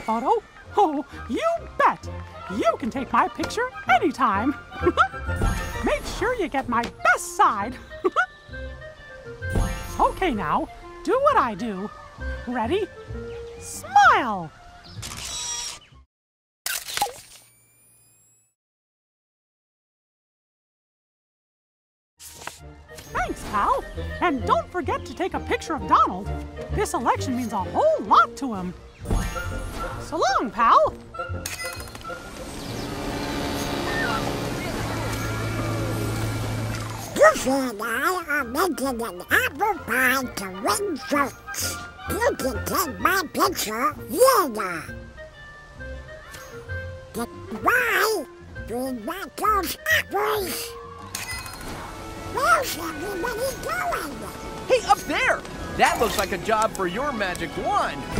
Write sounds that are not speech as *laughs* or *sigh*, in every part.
photo? Oh, you bet! You can take my picture anytime. *laughs* Make sure you get my best side. *laughs* okay, now, do what I do. Ready? Smile! Thanks, pal. And don't forget to take a picture of Donald. This election means a whole lot to him. So long, pal. Goofy and I are making an apple pie to win votes. You can take my picture later. But why do we want those apples? Where's everybody going? Hey, up there! That looks like a job for your magic wand.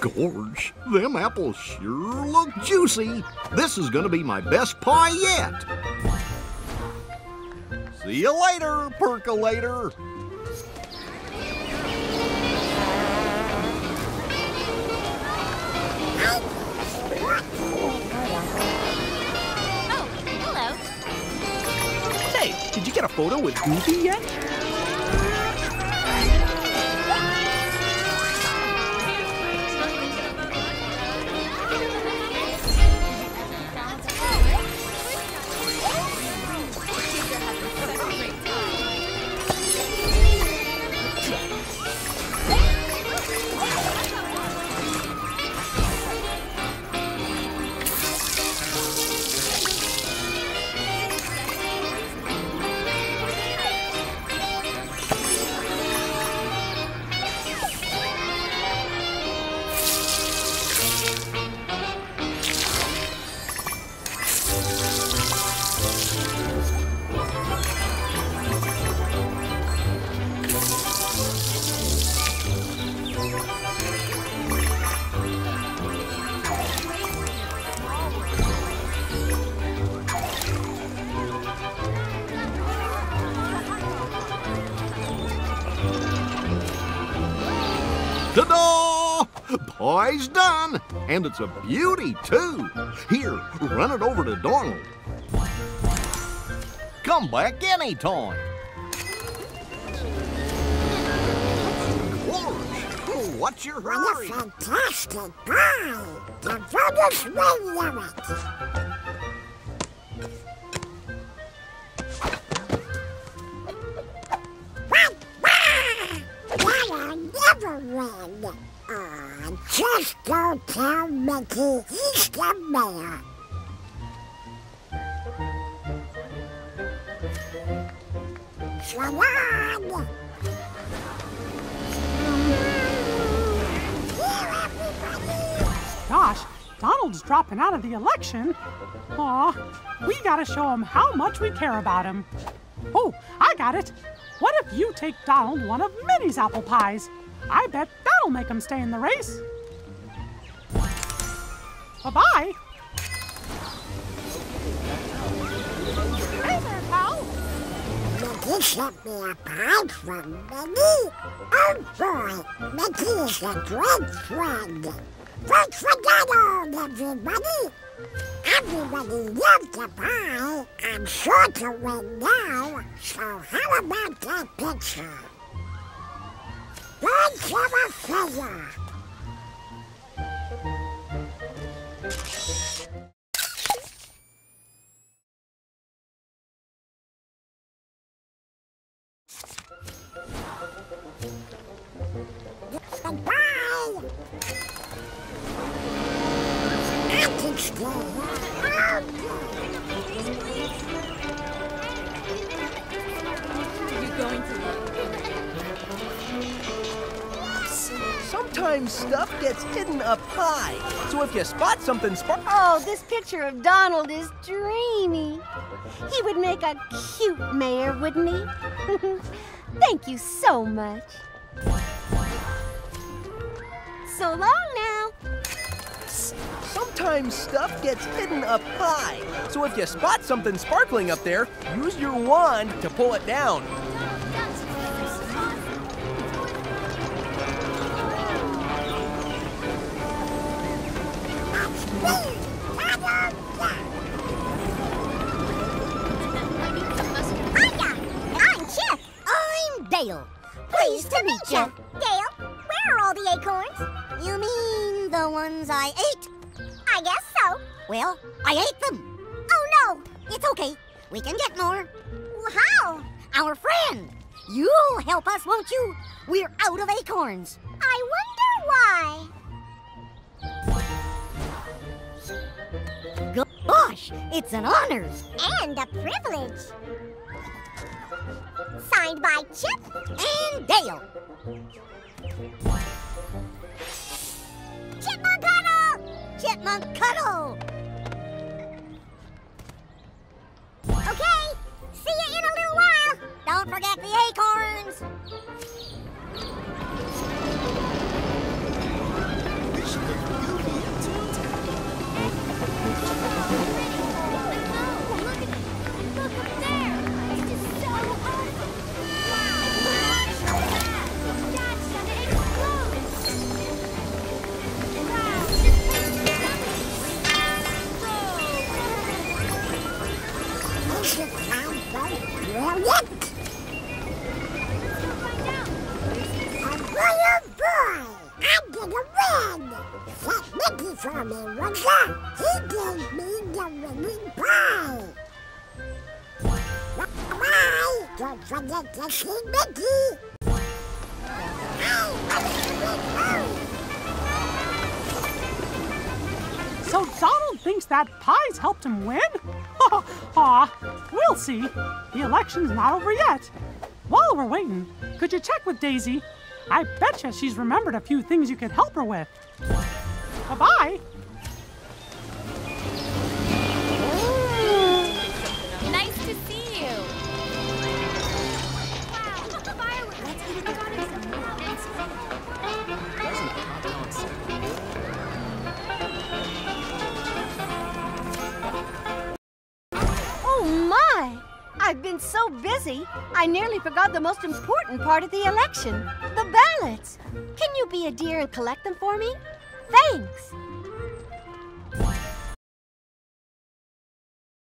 Gorge, them apples sure look juicy. This is gonna be my best pie yet. See you later, percolator. Oh, hello. Hey, did you get a photo with Goofy yet? Pie's done, and it's a beauty too. Here, run it over to Donald. Come back anytime. Gorge, what's your hurry? What a fantastic pie! The voters will love it. What? That'll never win. Oh. Just don't tell Mickey he's the mayor. Everybody! Gosh, Donald's dropping out of the election. Aw, we gotta show him how much we care about him. Oh, I got it. What if you take Donald one of Minnie's apple pies? I bet that'll make him stay in the race. Bye bye. Hey. Mickey sent me a pie from Minnie. Oh boy, Mickey is a great friend. Vote for Donald, everybody. Everybody loves the pie. I'm sure to win now. So how about that picture? Pajama Fella. Goodbye. Antics Day. you going to Sometimes stuff gets hidden up high. So if you spot something spark. Oh, this picture of Donald is dreamy. He would make a cute mayor, wouldn't he? *laughs* Thank you so much. So long now. Sometimes stuff gets hidden up high. So if you spot something sparkling up there, use your wand to pull it down. Dale. Pleased to meet you. Dale, where are all the acorns? You mean the ones I ate? I guess so. Well, I ate them. Oh no, it's okay. We can get more. How? Our friend. You'll help us, won't you? We're out of acorns. I wonder why. Gosh, it's an honor. And a privilege. Signed by Chip and Dale. Chipmunk Cuddle! Chipmunk Cuddle! Okay, see you in a little while. Don't forget the acorns. Set Mickey for me? He gave me the winning pie! Bye! Don't forget to see Mickey! So Donald thinks that pie's helped him win? *laughs* Aw, we'll see. The election's not over yet. While we're waiting, could you check with Daisy? I betcha she's remembered a few things you could help her with. Bye-bye. I've been so busy, I nearly forgot the most important part of the election the ballots. Can you be a dear and collect them for me? Thanks.